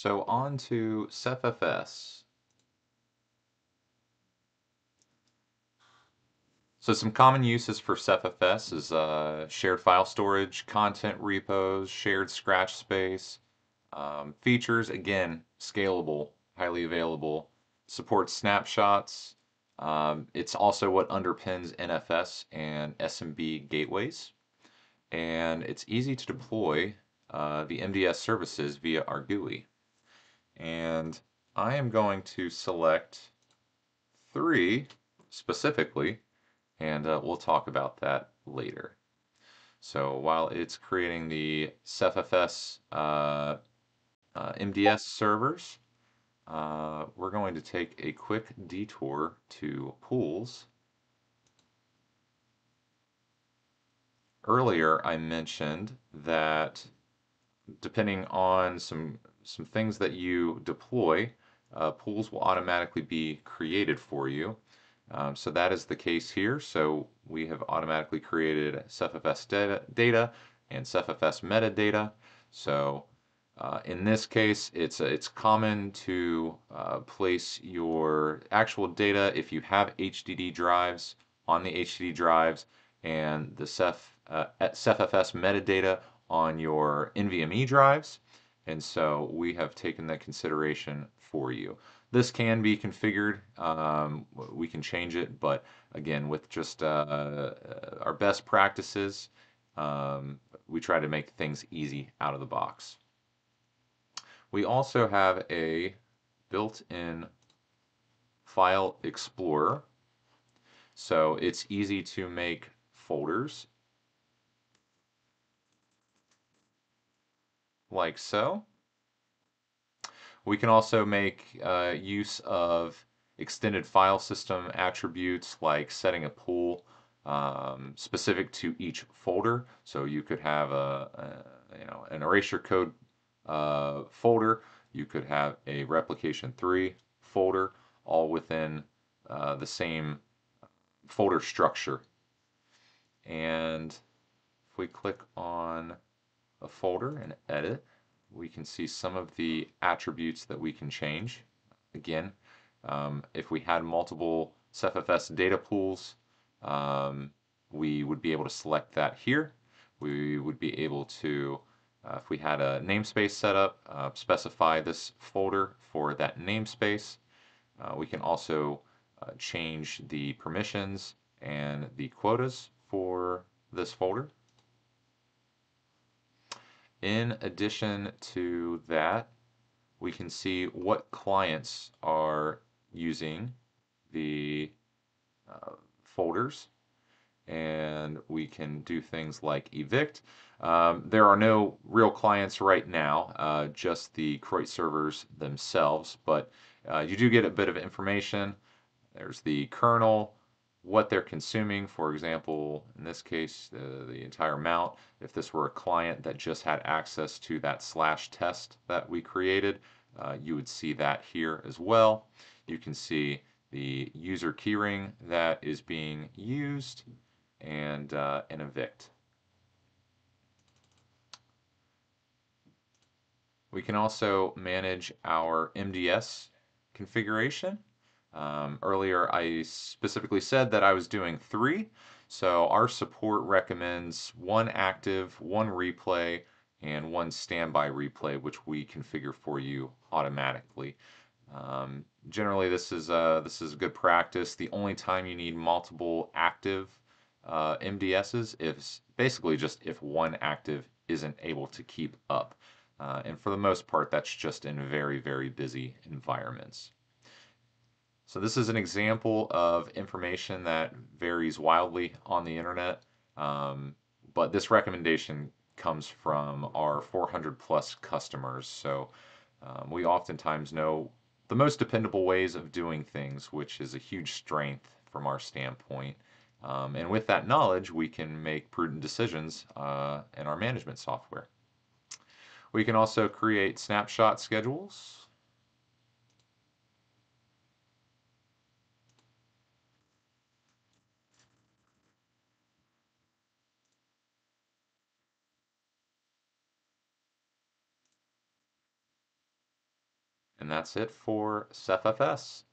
So on to CephFS. So some common uses for CephFS is uh, shared file storage, content repos, shared scratch space. Um, features, again, scalable, highly available, supports snapshots. Um, it's also what underpins NFS and SMB gateways. And it's easy to deploy uh, the MDS services via our GUI. And I am going to select three specifically and uh, we'll talk about that later. So while it's creating the CephFS uh, uh, MDS servers, uh, we're going to take a quick detour to pools. Earlier I mentioned that depending on some some things that you deploy, uh, pools will automatically be created for you. Um, so that is the case here. So we have automatically created CephFS data, data and CephFS metadata. So uh, in this case, it's, it's common to uh, place your actual data if you have HDD drives on the HDD drives and the Ceph, uh, CephFS metadata on your NVMe drives. And so we have taken that consideration for you. This can be configured. Um, we can change it, but again, with just uh, uh, our best practices, um, we try to make things easy out of the box. We also have a built-in file explorer. So it's easy to make folders like so. We can also make uh, use of extended file system attributes like setting a pool um, specific to each folder. So you could have a, a you know an erasure code uh, folder. You could have a replication 3 folder all within uh, the same folder structure. And if we click on a folder and edit, we can see some of the attributes that we can change. Again, um, if we had multiple CephFS data pools, um, we would be able to select that here. We would be able to, uh, if we had a namespace set up, uh, specify this folder for that namespace. Uh, we can also uh, change the permissions and the quotas for this folder. In addition to that, we can see what clients are using the uh, folders and we can do things like evict. Um, there are no real clients right now, uh, just the Croit servers themselves, but uh, you do get a bit of information. There's the kernel, what they're consuming. For example, in this case, uh, the entire mount. If this were a client that just had access to that slash test that we created, uh, you would see that here as well. You can see the user keyring that is being used and uh, an evict. We can also manage our MDS configuration. Um, earlier, I specifically said that I was doing three. So our support recommends one active, one replay, and one standby replay, which we configure for you automatically. Um, generally, this is a, this is good practice. The only time you need multiple active uh, MDSs is basically just if one active isn't able to keep up. Uh, and for the most part, that's just in very, very busy environments. So this is an example of information that varies wildly on the internet, um, but this recommendation comes from our 400 plus customers. So um, we oftentimes know the most dependable ways of doing things, which is a huge strength from our standpoint. Um, and with that knowledge, we can make prudent decisions uh, in our management software. We can also create snapshot schedules. And that's it for CephFS.